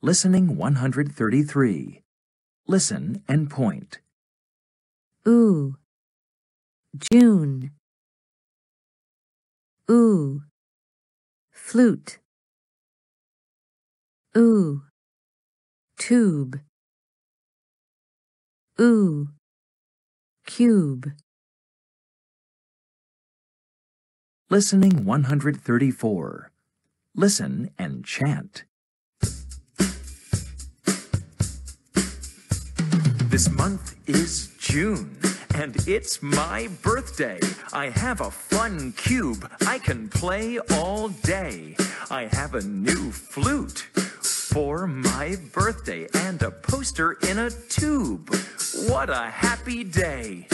Listening 133. Listen and point. Ooh. June. Ooh. Flute. Ooh. Tube. Ooh. Cube. Listening 134. Listen and chant. This month is June, and it's my birthday. I have a fun cube I can play all day. I have a new flute for my birthday and a poster in a tube. What a happy day!